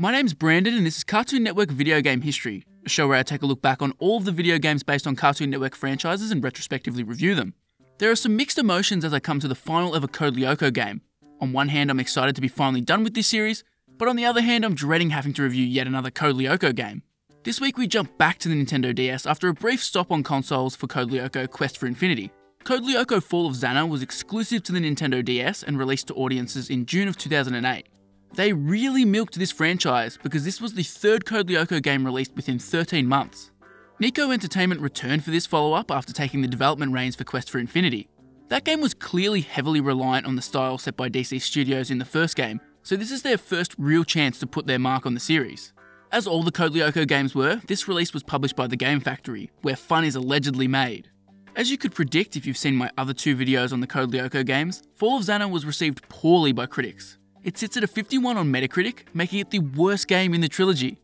My name's Brandon, and this is Cartoon Network Video Game History, a show where I take a look back on all of the video games based on Cartoon Network franchises and retrospectively review them. There are some mixed emotions as I come to the final ever Code Lyoko game. On one hand, I'm excited to be finally done with this series, but on the other hand, I'm dreading having to review yet another Code Lyoko game. This week, we jump back to the Nintendo DS after a brief stop on consoles for Code Lyoko Quest for Infinity. Code Lyoko Fall of Xana was exclusive to the Nintendo DS and released to audiences in June of 2008. They really milked this franchise because this was the third Code Lyoko game released within 13 months. Neko Entertainment returned for this follow up after taking the development reins for Quest for Infinity. That game was clearly heavily reliant on the style set by DC Studios in the first game, so this is their first real chance to put their mark on the series. As all the Code Lyoko games were, this release was published by the Game Factory, where fun is allegedly made. As you could predict if you've seen my other two videos on the Code Lyoko games, Fall of Xana was received poorly by critics. It sits at a 51 on Metacritic, making it the worst game in the trilogy.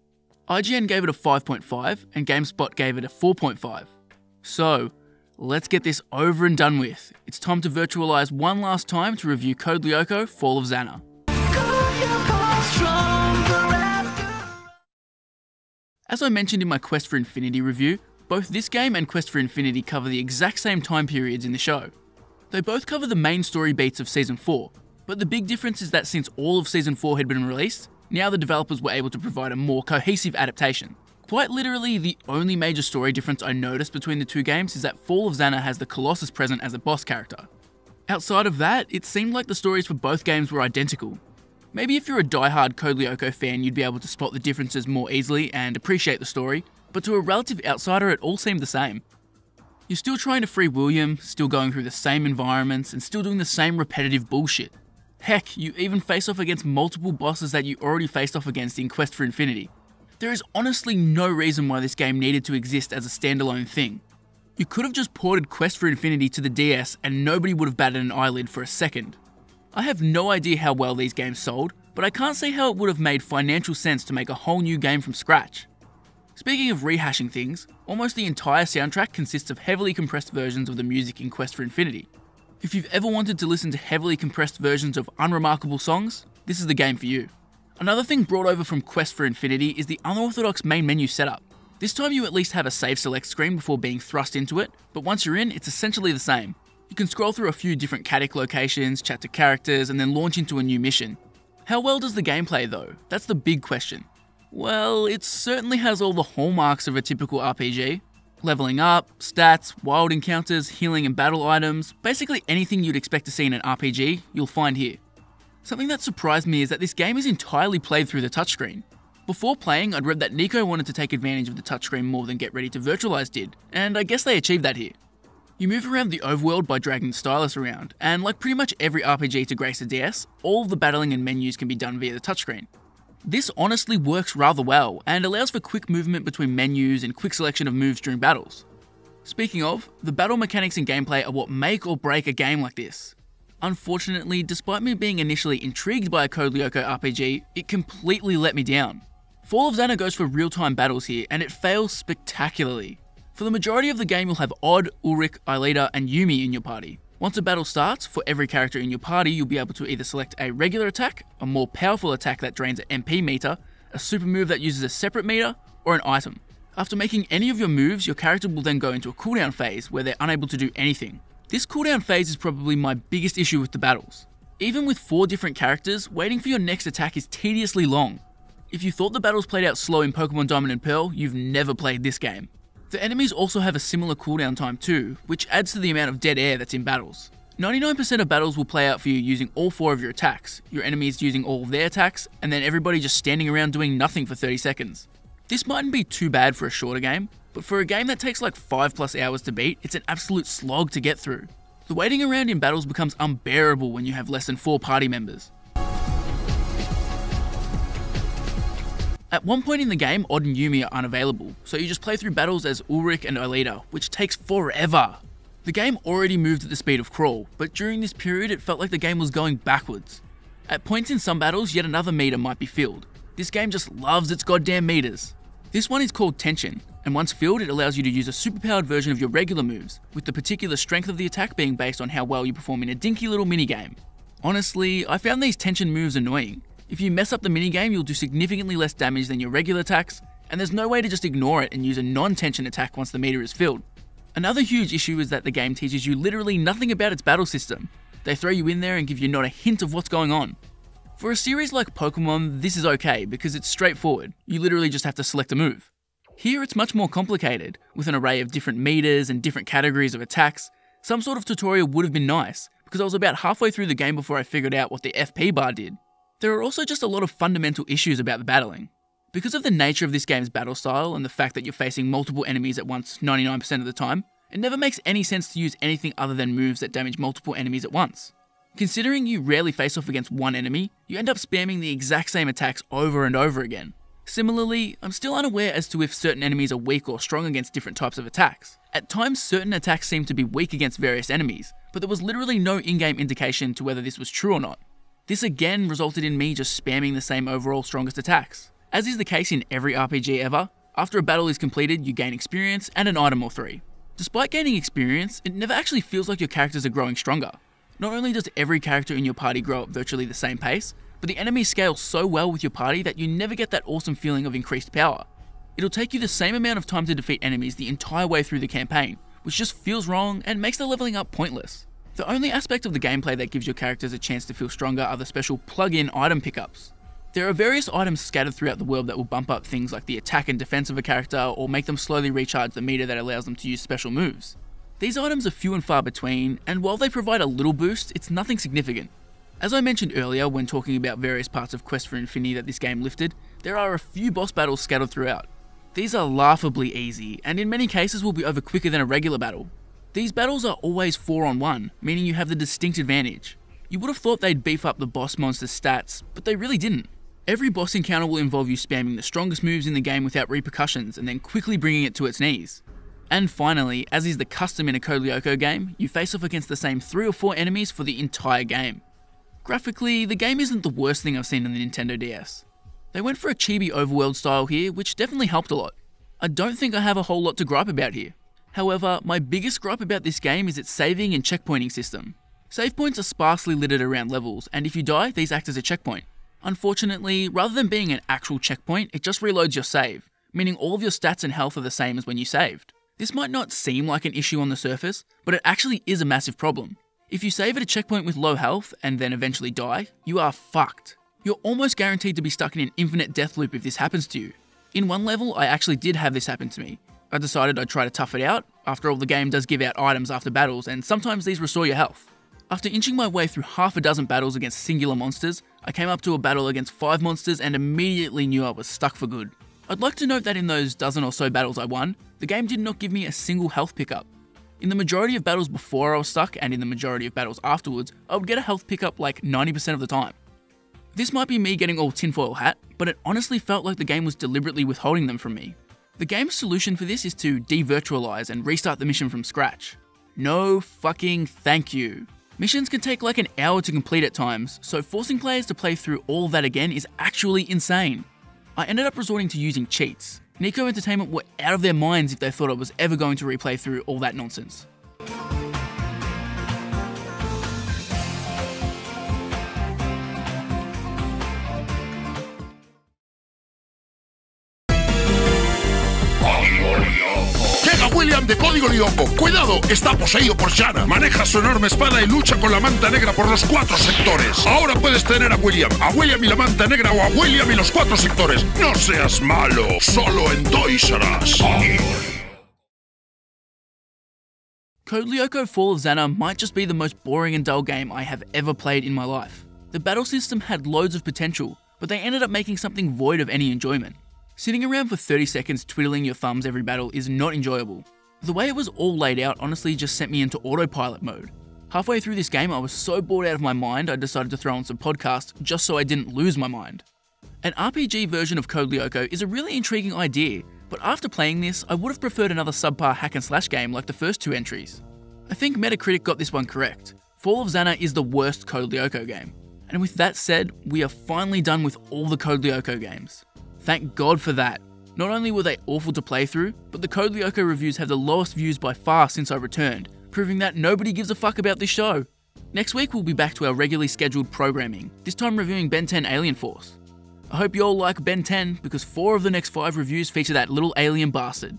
IGN gave it a 5.5 and GameSpot gave it a 4.5. So, let's get this over and done with. It's time to virtualize one last time to review Code Lyoko Fall of Xana. As I mentioned in my Quest for Infinity review, both this game and Quest for Infinity cover the exact same time periods in the show. They both cover the main story beats of Season 4, but the big difference is that since all of Season 4 had been released, now the developers were able to provide a more cohesive adaptation. Quite literally, the only major story difference I noticed between the two games is that Fall of Xana has the Colossus present as a boss character. Outside of that, it seemed like the stories for both games were identical. Maybe if you're a die-hard Code Lyoko fan, you'd be able to spot the differences more easily and appreciate the story, but to a relative outsider, it all seemed the same. You're still trying to free William, still going through the same environments, and still doing the same repetitive bullshit. Heck, you even face off against multiple bosses that you already faced off against in Quest for Infinity. There is honestly no reason why this game needed to exist as a standalone thing. You could have just ported Quest for Infinity to the DS and nobody would have batted an eyelid for a second. I have no idea how well these games sold, but I can't see how it would have made financial sense to make a whole new game from scratch. Speaking of rehashing things, almost the entire soundtrack consists of heavily compressed versions of the music in Quest for Infinity. If you've ever wanted to listen to heavily compressed versions of unremarkable songs, this is the game for you. Another thing brought over from Quest for Infinity is the unorthodox main menu setup. This time you at least have a save select screen before being thrust into it, but once you're in, it's essentially the same. You can scroll through a few different Kadic locations, chat to characters, and then launch into a new mission. How well does the game play though? That's the big question. Well, it certainly has all the hallmarks of a typical RPG. Leveling up, stats, wild encounters, healing and battle items, basically anything you'd expect to see in an RPG, you'll find here. Something that surprised me is that this game is entirely played through the touchscreen. Before playing, I'd read that Neko wanted to take advantage of the touchscreen more than Get Ready to Virtualize did, and I guess they achieved that here. You move around the overworld by dragging the stylus around, and like pretty much every RPG to grace a DS, all the battling and menus can be done via the touchscreen. This honestly works rather well and allows for quick movement between menus and quick selection of moves during battles. Speaking of, the battle mechanics and gameplay are what make or break a game like this. Unfortunately, despite me being initially intrigued by a Code Lyoko RPG, it completely let me down. Fall of Xana goes for real-time battles here, and it fails spectacularly. For the majority of the game, you'll have Odd, Ulrich, Aelita, and Yumi in your party, once a battle starts, for every character in your party, you'll be able to either select a regular attack, a more powerful attack that drains an MP meter, a super move that uses a separate meter, or an item. After making any of your moves, your character will then go into a cooldown phase where they're unable to do anything. This cooldown phase is probably my biggest issue with the battles. Even with four different characters, waiting for your next attack is tediously long. If you thought the battles played out slow in Pokemon Diamond and Pearl, you've never played this game. The enemies also have a similar cooldown time too, which adds to the amount of dead air that's in battles. 99% of battles will play out for you using all four of your attacks, your enemies using all of their attacks, and then everybody just standing around doing nothing for 30 seconds. This mightn't be too bad for a shorter game, but for a game that takes like 5 plus hours to beat, it's an absolute slog to get through. The waiting around in battles becomes unbearable when you have less than 4 party members. At one point in the game, Odd and Yumi are unavailable, so you just play through battles as Ulrich and Aelita, which takes forever. The game already moved at the speed of crawl, but during this period it felt like the game was going backwards. At points in some battles, yet another meter might be filled. This game just loves its goddamn meters. This one is called Tension, and once filled, it allows you to use a superpowered version of your regular moves, with the particular strength of the attack being based on how well you perform in a dinky little minigame. Honestly, I found these tension moves annoying. If you mess up the minigame, you'll do significantly less damage than your regular attacks, and there's no way to just ignore it and use a non-tension attack once the meter is filled. Another huge issue is that the game teaches you literally nothing about its battle system. They throw you in there and give you not a hint of what's going on. For a series like Pokemon, this is okay because it's straightforward. You literally just have to select a move. Here it's much more complicated, with an array of different meters and different categories of attacks. Some sort of tutorial would have been nice, because I was about halfway through the game before I figured out what the FP bar did. There are also just a lot of fundamental issues about the battling. Because of the nature of this game's battle style and the fact that you're facing multiple enemies at once 99% of the time, it never makes any sense to use anything other than moves that damage multiple enemies at once. Considering you rarely face off against one enemy, you end up spamming the exact same attacks over and over again. Similarly, I'm still unaware as to if certain enemies are weak or strong against different types of attacks. At times, certain attacks seem to be weak against various enemies, but there was literally no in-game indication to whether this was true or not. This again resulted in me just spamming the same overall strongest attacks. As is the case in every RPG ever, after a battle is completed, you gain experience and an item or three. Despite gaining experience, it never actually feels like your characters are growing stronger. Not only does every character in your party grow at virtually the same pace, but the enemies scale so well with your party that you never get that awesome feeling of increased power. It'll take you the same amount of time to defeat enemies the entire way through the campaign, which just feels wrong and makes the leveling up pointless. The only aspect of the gameplay that gives your characters a chance to feel stronger are the special plug-in item pickups. There are various items scattered throughout the world that will bump up things like the attack and defense of a character or make them slowly recharge the meter that allows them to use special moves. These items are few and far between, and while they provide a little boost, it's nothing significant. As I mentioned earlier when talking about various parts of Quest for Infinity that this game lifted, there are a few boss battles scattered throughout. These are laughably easy, and in many cases will be over quicker than a regular battle. These battles are always 4 on 1, meaning you have the distinct advantage. You would have thought they'd beef up the boss monster's stats, but they really didn't. Every boss encounter will involve you spamming the strongest moves in the game without repercussions and then quickly bringing it to its knees. And finally, as is the custom in a Code game, you face off against the same 3 or 4 enemies for the entire game. Graphically, the game isn't the worst thing I've seen on the Nintendo DS. They went for a chibi overworld style here, which definitely helped a lot. I don't think I have a whole lot to gripe about here. However, my biggest gripe about this game is its saving and checkpointing system. Save points are sparsely littered around levels, and if you die, these act as a checkpoint. Unfortunately, rather than being an actual checkpoint, it just reloads your save, meaning all of your stats and health are the same as when you saved. This might not seem like an issue on the surface, but it actually is a massive problem. If you save at a checkpoint with low health and then eventually die, you are fucked. You're almost guaranteed to be stuck in an infinite death loop if this happens to you. In one level, I actually did have this happen to me. I decided I'd try to tough it out. After all, the game does give out items after battles, and sometimes these restore your health. After inching my way through half a dozen battles against singular monsters, I came up to a battle against five monsters and immediately knew I was stuck for good. I'd like to note that in those dozen or so battles I won, the game did not give me a single health pickup. In the majority of battles before I was stuck, and in the majority of battles afterwards, I would get a health pickup like 90% of the time. This might be me getting all tinfoil hat, but it honestly felt like the game was deliberately withholding them from me. The game's solution for this is to devirtualize and restart the mission from scratch. No fucking thank you. Missions can take like an hour to complete at times, so forcing players to play through all that again is actually insane. I ended up resorting to using cheats, Neko Entertainment were out of their minds if they thought I was ever going to replay through all that nonsense. De Código. Cuidado, está poseído por. Maneja su enorme espada y lucha con la manta negra por los cuatro sectores. Ahora puedes tener a William, a William y la manta negra o a William y los cuatro sectores. No seas malo, solo en Toys. Code Lyoko Fall of Xana might just be the most boring and dull game I have ever played in my life. The battle system had loads of potential, but they ended up making something void of any enjoyment. Sitting around for 30 seconds twiddling your thumbs every battle is not enjoyable. The way it was all laid out honestly just sent me into autopilot mode. Halfway through this game, I was so bored out of my mind, I decided to throw on some podcasts just so I didn't lose my mind. An RPG version of Code Lyoko is a really intriguing idea, but after playing this, I would have preferred another subpar hack and slash game like the first two entries. I think Metacritic got this one correct. Fall of Xana is the worst Code Lyoko game. And with that said, we are finally done with all the Code Lyoko games. Thank God for that. Not only were they awful to play through, but the Code Lyoko reviews have the lowest views by far since I returned, proving that nobody gives a fuck about this show. Next week, we'll be back to our regularly scheduled programming, this time reviewing Ben 10 Alien Force. I hope you all like Ben 10 because four of the next five reviews feature that little alien bastard.